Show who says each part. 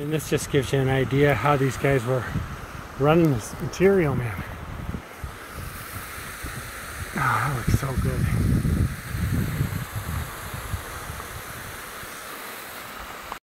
Speaker 1: And this just gives you an idea how these guys were running this material, man. Oh, that looks so good.